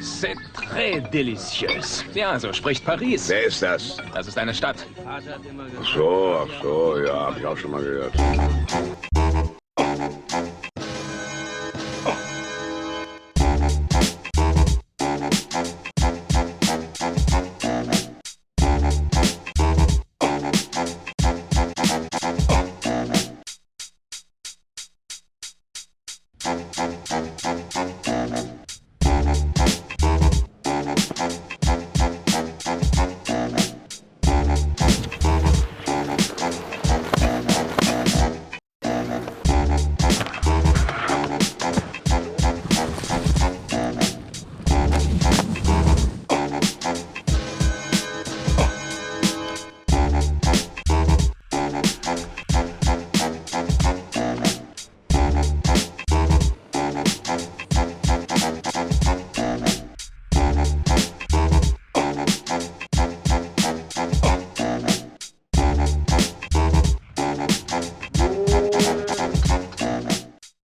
C'est très délicieux. Ja, so spricht Paris. Wer ist das? Das ist eine Stadt. Ach so, ach so, ja, hab ich auch schon mal gehört.